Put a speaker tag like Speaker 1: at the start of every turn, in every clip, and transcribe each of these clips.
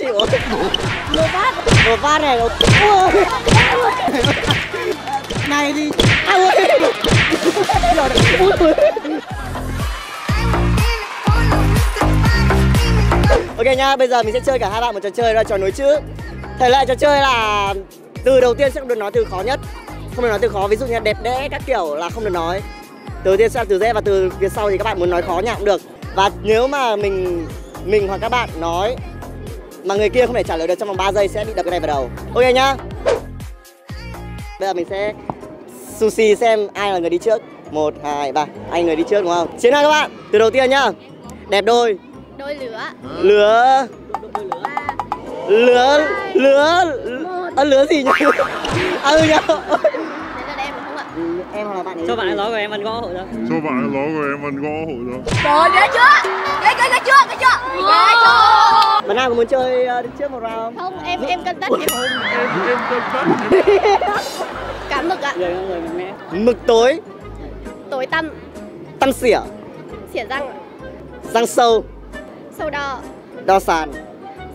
Speaker 1: chịu. Một phát một phát này nó này đi Ok nha, bây giờ mình sẽ chơi cả hai bạn một trò chơi là trò nối chữ. Thể lệ trò chơi là từ đầu tiên sẽ không được nói từ khó nhất Không được nói từ khó, ví dụ như đẹp đẽ các kiểu là không được nói. Từ tiên sẽ là từ dễ và từ phía sau thì các bạn muốn nói khó nhạc cũng được. Và nếu mà mình mình hoặc các bạn nói mà người kia không thể trả lời được trong vòng 3 giây sẽ bị đập cái này vào đầu. Ok nhá. Bây giờ mình sẽ sushi xem ai là người đi trước. Một hai ba. Anh người đi trước đúng không? Chiến nào các bạn. Từ đầu tiên nhá. Đẹp đôi.
Speaker 2: Đôi lửa.
Speaker 1: Lứa Lứa Lứa Ơ lứa gì nhỉ? À ừ nhá
Speaker 2: Đấy là em đúng không ạ?
Speaker 1: Em hoặc là bạn ấy.
Speaker 3: Cho bạn ấy nói của em ăn gõ hộ cho.
Speaker 4: Cho bạn ấy nói của em ăn gõ hộ cho.
Speaker 2: Trời ghê chưa? Ghê ghê ghê chưa? Ghê chưa? Ghê chưa?
Speaker 1: Bạn nào có muốn chơi uh, đi trước một round?
Speaker 2: Không, em em cân tất em
Speaker 4: Em em cân tất.
Speaker 2: Cá mực ạ.
Speaker 3: Người người mạnh mẽ
Speaker 1: Mực tối.
Speaker 2: Tối tăm.
Speaker 1: Tăm xỉa.
Speaker 2: Xỉa răng ạ.
Speaker 1: Răng sâu.
Speaker 2: Sâu đo.
Speaker 1: Đo sàn.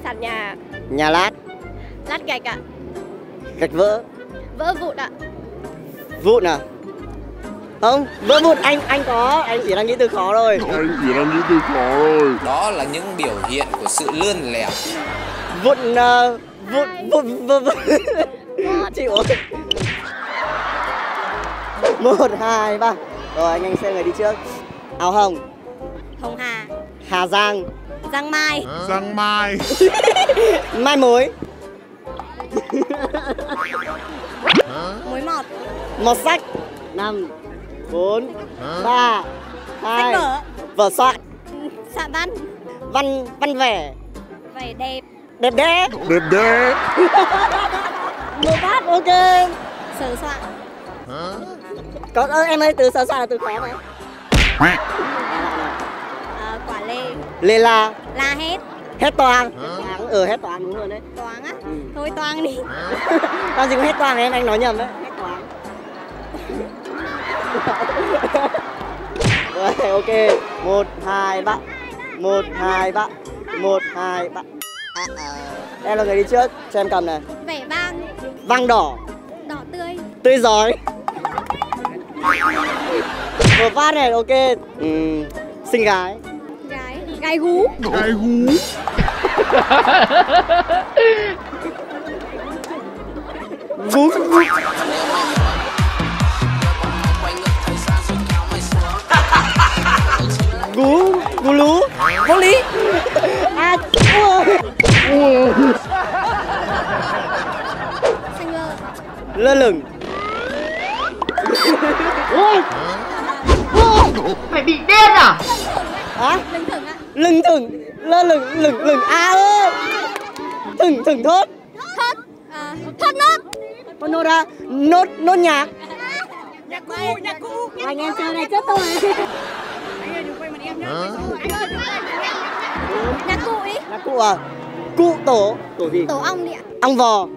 Speaker 2: Sàn nhà.
Speaker 1: Nhà lát.
Speaker 2: Lát gạch ạ.
Speaker 1: Gạch vỡ.
Speaker 2: Vỡ vụn ạ.
Speaker 1: Vụn à? Không, vỡ vụn anh anh có, anh chỉ đang nghĩ từ khó thôi.
Speaker 4: Anh chỉ đang nghĩ từ khó rồi
Speaker 5: Đó là những biểu hiện của sự lươn lẹo
Speaker 1: Vụn uh, vụn vụn vụn vụn. Chịu ơi Một, hai, ba. Rồi anh anh xem người đi trước. Áo hồng.
Speaker 2: Hồng Hà.
Speaker 1: Hà Giang.
Speaker 2: Giang Mai.
Speaker 4: Giang Mai.
Speaker 1: Mai mối.
Speaker 2: Muối mọt.
Speaker 1: Một sách. Năm bốn ba hai
Speaker 2: Sách vở.
Speaker 1: Vở soạn.
Speaker 2: Xạ văn
Speaker 1: Văn văn vẻ
Speaker 2: Vẻ đẹp.
Speaker 1: Đẹp đẽ.
Speaker 4: Đẹp đẽ.
Speaker 1: Một phát ok
Speaker 2: Sờ soạn.
Speaker 1: Có ơ, em ơi từ sơ soạn là từ khó mà.
Speaker 2: À, Quả lê.
Speaker 1: Lê la.
Speaker 2: La hét.
Speaker 1: Hết toang. Ừ hết toang đúng rồi đấy.
Speaker 2: Toáng á.
Speaker 1: Ừ.
Speaker 2: Thôi toang đi.
Speaker 1: Làm gì có hết toang em anh nói nhầm đấy. Hết toang Rồi ok. Một hai ba. Một hai ba. Một hai ba. Em là người đi trước. Cho em cầm này.
Speaker 2: Vẻ vang
Speaker 1: Vang đỏ.
Speaker 2: Đỏ tươi.
Speaker 1: Tươi giói. Một phát này ok. Ừ, Xinh gái.
Speaker 2: Gái. Gái gú.
Speaker 4: Gai hú
Speaker 1: Vú vú Gú Gú lú. Vô lý. À.
Speaker 2: Xanh lơ
Speaker 1: Lơ lửng
Speaker 6: Mày bị điên à?
Speaker 1: Hả?
Speaker 2: Lưng thừng. Ạ
Speaker 1: Lưng thừng Lơ lửng lửng lửng. À ơi Thừng thừng thốt.
Speaker 2: Thốt. À, Thốt nốt.
Speaker 1: Con nốt ra. Nốt nốt nhạc.
Speaker 2: Nhạc cụ Nhạc cụ.
Speaker 1: Anh em chơi này chết tôi
Speaker 2: Nhạc cụ đi.
Speaker 1: Nhạc cụ à? Cụ tổ. Tổ gì?
Speaker 2: Tổ ong đi ạ.
Speaker 1: Ong vò.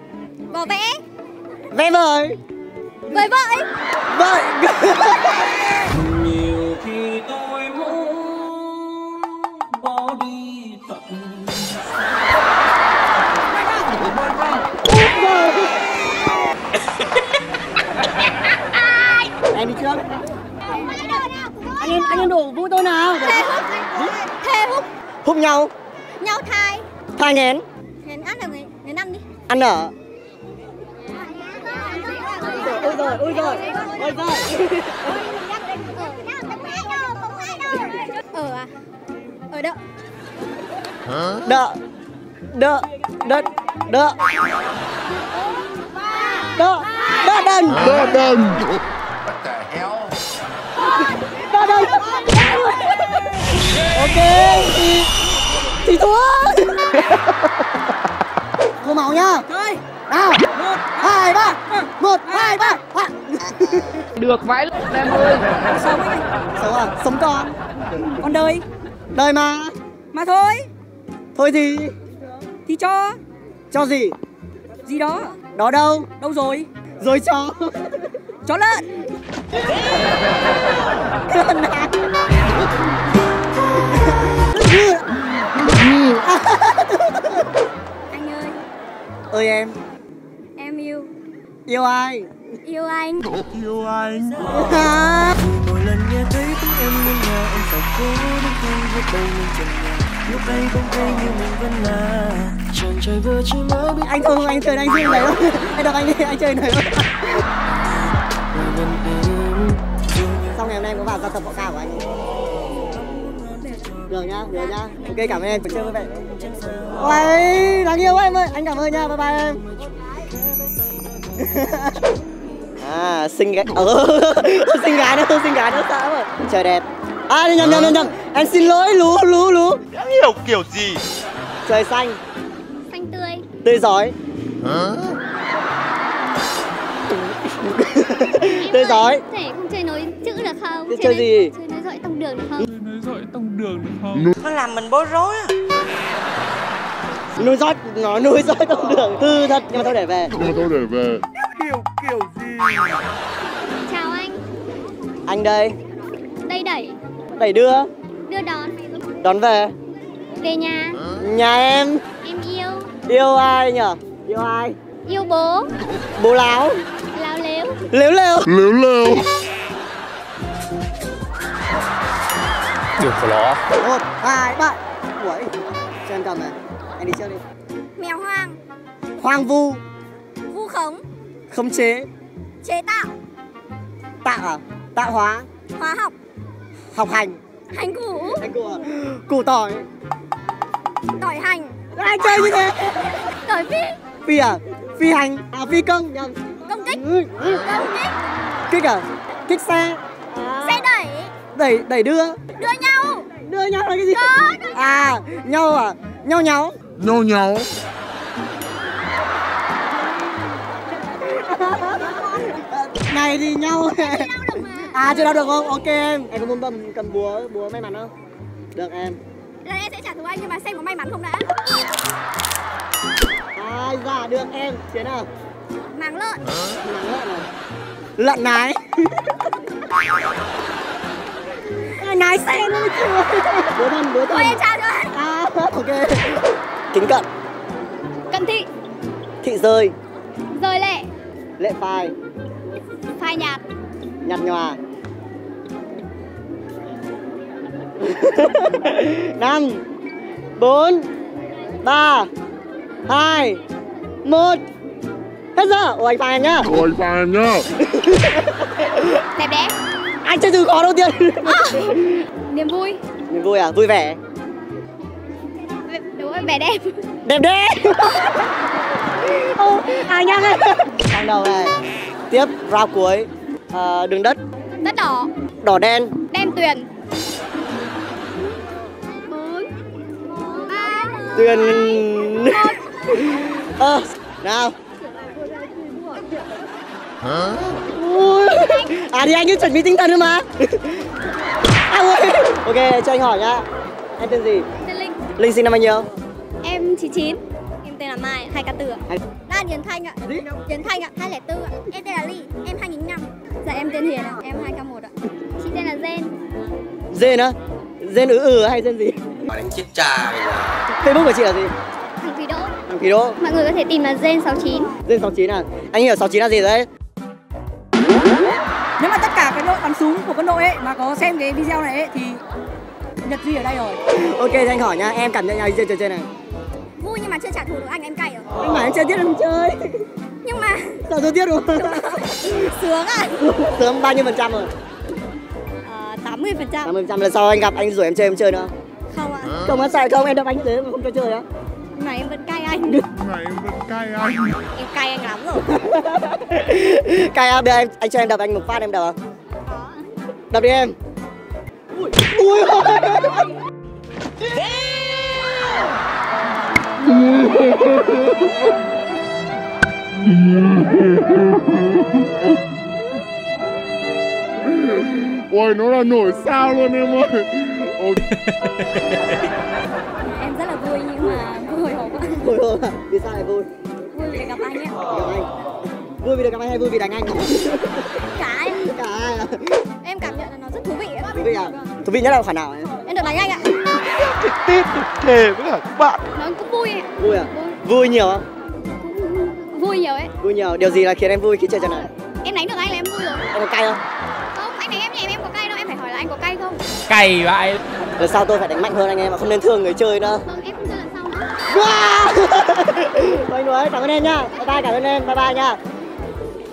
Speaker 2: Vò vẽ.
Speaker 1: Vẽ vời.
Speaker 2: Vời vợi.
Speaker 1: Vợi nhau?
Speaker 2: Nhau thai
Speaker 1: Thai nghén
Speaker 2: Nên ăn là Nên ăn đi.
Speaker 1: Ăn ở. Ôi rồi, ôi rồi, ôi rồi
Speaker 2: Ở à? Ở đợ.
Speaker 1: Đợ. Đợ. Đợ. Đợ. Đợ. Đợ đần. Đợ đần. Ok Thua máu nhá. Chơi Nào. Một. Hai ba. Một Hai ba.
Speaker 6: Được vãi em ơi.
Speaker 1: Sống à? Sống còn
Speaker 7: Con đời.
Speaker 1: Đời mà.
Speaker 7: Mà thôi.
Speaker 1: Thôi thì.
Speaker 7: Thì cho.
Speaker 1: Cho gì?
Speaker 7: Gì đó.
Speaker 1: Đó đâu?
Speaker 7: Đâu rồi?
Speaker 1: Rồi cho.
Speaker 7: Chó lợn
Speaker 1: ơi em.
Speaker 2: Em yêu.
Speaker 1: Yêu ai?
Speaker 2: Yêu anh.
Speaker 4: Yêu anh.
Speaker 3: Mỗi lần nghe thấy tiếng em bên nhà em phải cố đứng hơn hết đầu lên trần nhà. Lúc ấy bỗng thấy như mình vẫn là chàng trai vừa chỉ mới biết
Speaker 1: anh không anh chơi anh chơi này. Không anh đọc anh đi anh chơi này. Không xong ngày hôm nay em có vào gia tập võ cao của anh được nhá được nhá. Ok cảm ơn em chơi với vẻ Ôi, đáng yêu quá em ơi. Anh cảm ơn nha bye bye em. À xinh gái. Ờ xinh gái nữa xinh gái nữa sao rồi trời đẹp. À nhầm nhầm nhầm nhầm. Em xin lỗi lú lú lú.
Speaker 4: Hiểu kiểu gì?
Speaker 1: Trời xanh.
Speaker 2: Xanh tươi.
Speaker 1: Tươi giỏi tươi giỏi
Speaker 2: Thể không chơi nối chữ được không?
Speaker 1: Thế chơi gì?
Speaker 2: Chơi nối dõi tông đường được không?
Speaker 1: Nuôi rót nó nuôi rót tông đường. Thư thật nhưng mà thôi để về.
Speaker 4: Nhưng mà tôi để về.
Speaker 2: Chào anh.
Speaker 1: Anh đây.
Speaker 2: Đây đẩy.
Speaker 1: Đẩy đưa.
Speaker 2: Đưa đón.
Speaker 1: Đón về.
Speaker 2: Về nhà.
Speaker 1: Nhà em.
Speaker 2: Em yêu.
Speaker 1: Yêu ai nhở? Yêu ai?
Speaker 2: Yêu bố.
Speaker 1: Bố láo.
Speaker 2: Láo lếu.
Speaker 1: Lếu lếu
Speaker 4: Lếu lếu
Speaker 5: Được của nó.
Speaker 1: Một hai ba. Ui cho em cầm này. Anh đi trước đi.
Speaker 2: Mèo hoang.
Speaker 1: Hoang vu.
Speaker 2: Vu khống.
Speaker 1: Khống chế.
Speaker 2: Chế tạo.
Speaker 1: Tạo à? Tạo hóa.
Speaker 2: Hóa học.
Speaker 1: Học hành.
Speaker 2: Hành củ.
Speaker 1: Anh cụ à? Củ tỏi.
Speaker 2: Tỏi hành.
Speaker 1: Ai chơi như thế?
Speaker 2: Tỏi phi.
Speaker 1: Phi à? Phi hành. À phi công. Nhầm.
Speaker 2: Công kích.
Speaker 1: Ừ.
Speaker 2: Công kích.
Speaker 1: Kích à? Kích xe
Speaker 2: đẩy
Speaker 1: đẩy đưa.
Speaker 2: Đưa nhau.
Speaker 1: Đưa nhau là cái gì? À nhau à? Nhau nhau.
Speaker 4: Nhau nhau.
Speaker 1: Này thì nhau. À chưa đau được không? Ok em. Em có muốn bầm cầm búa búa may mắn không? Được em.
Speaker 2: Lần em sẽ trả thù anh nhưng mà xem có may mắn không đã.
Speaker 1: Ai dạ được em. Thế nào?
Speaker 2: Màng lợn.
Speaker 1: Lợn lợn này lợn nái. À, nái xe mới chịu búa thân. Búa thân
Speaker 2: em chào cho anh
Speaker 1: à ok. Kính cận.
Speaker 2: Cận thị.
Speaker 1: Thị rơi
Speaker 2: Rời lệ.
Speaker 1: Lệ phai.
Speaker 2: Phai nhạt.
Speaker 1: Nhạt nhòa. Năm bốn ba hai một. Hết giờ. Ủa anh phai em nhá.
Speaker 4: Ôi pha em nhá.
Speaker 2: Đẹp đẽ
Speaker 1: anh chơi từ khó đầu tiên.
Speaker 2: Niềm vui.
Speaker 1: Niềm vui à? Vui vẻ.
Speaker 2: Đúng rồi, vẻ đẹp.
Speaker 1: Đẹp đẽ. Ô, à nhanh lên sang đầu này tiếp round cuối. À, đường đất.
Speaker 2: Đất đỏ.
Speaker 1: Đỏ đen.
Speaker 2: Đen tuyền. Bốn. Ba.
Speaker 1: Tuyền. Ơ nào Ui. à thì anh cứ chuẩn bị tinh thần thôi mà. À ui ok cho anh hỏi nhá. Em tên gì?
Speaker 2: Tên Linh.
Speaker 1: Linh sinh năm bao nhiêu?
Speaker 2: Em 99 Em tên là Mai, hai ca từ ạ.
Speaker 1: Hai-
Speaker 2: Lan Yến Thanh ạ? Yến Thanh ạ, 204 ạ. Em tên là Ly, em 2005 Dạ em tên Hiền ạ, em 2k1 ạ. Chị tên là Zen
Speaker 1: dên á? Dên ứ ừ hay dên gì?
Speaker 5: Mà đánh chết cha bây giờ
Speaker 1: facebook của chị là gì?
Speaker 2: Thằng Thúy Đỗ.
Speaker 1: Thằng khí đỗ.
Speaker 2: Mọi người có thể tìm là Zen 69
Speaker 1: dên 69 à? Anh hiểu 69 là gì đấy
Speaker 7: Nếu mà tất cả cái đội bắn súng của quân đội ấy mà có xem cái video này ấy thì Nhật Duy ở đây rồi.
Speaker 1: ok thì anh hỏi nhá em cảm nhận nhau chơi trò chơi này?
Speaker 2: Vui nhưng mà chưa trả thù được anh, em cay rồi.
Speaker 1: Anh bảo em chơi tiếp em chơi.
Speaker 2: Nhưng mà
Speaker 1: sao chơi tiếp không?
Speaker 2: Sướng à?
Speaker 1: Sớm bao nhiêu phần trăm rồi?
Speaker 2: Ờ, 80%
Speaker 1: 80 phần trăm. Lần sau anh gặp anh rủ em chơi em chơi nữa.
Speaker 2: Không ạ.
Speaker 1: Không có sợ không? Em đập anh như thế mà không cho chơi á.
Speaker 2: Mà em anh.
Speaker 4: Này em vẫn cay anh.
Speaker 2: Em cay anh lắm rồi.
Speaker 1: Cay à bây em anh cho em đập anh một phát em đập không
Speaker 2: Có.
Speaker 1: Đập đi em. Ui. Ui.
Speaker 4: Ôi nó là nổi sao luôn em ơi. Ôi
Speaker 2: vui
Speaker 1: không ạ vì sao lại vui?
Speaker 2: Vui vì được gặp anh ấy.
Speaker 1: Gặp anh. Vui vì được gặp anh hay vui vì đánh anh?
Speaker 2: Cả anh
Speaker 1: cả hai à?
Speaker 2: Em cảm nhận là nó rất thú vị ấy.
Speaker 1: Thú vị à? Thú vị nhất là khoản nào ấy?
Speaker 2: Em được đánh anh ạ.
Speaker 4: Thề với cả các bạn.
Speaker 2: Nó cũng vui ấy.
Speaker 1: vui à?
Speaker 2: Vui.
Speaker 1: Vui nhiều không?
Speaker 2: Cũng nhiều ấy.
Speaker 1: Vui nhiều. Điều gì là khiến em vui khi chơi trò này?
Speaker 2: Em đánh được anh là em vui rồi.
Speaker 1: Em có cay không?
Speaker 2: Không, anh đánh em nhẹ em có cay đâu. Em phải hỏi là anh có cay không?
Speaker 6: Cày vậy.
Speaker 1: Lần sau tôi phải đánh mạnh hơn anh em mà không nên thương người chơi nữa.
Speaker 2: Vâng, em không chơi
Speaker 1: Wow! anh nói cảm ơn em nha Bye bye cảm ơn em. Bye bye nha.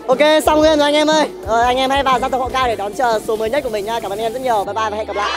Speaker 1: Ok, xong game rồi anh em ơi. Rồi anh em hãy vào gia tộc hộ ca để đón chờ số mới nhất của mình nha. Cảm ơn em rất nhiều. Bye bye và hẹn gặp lại.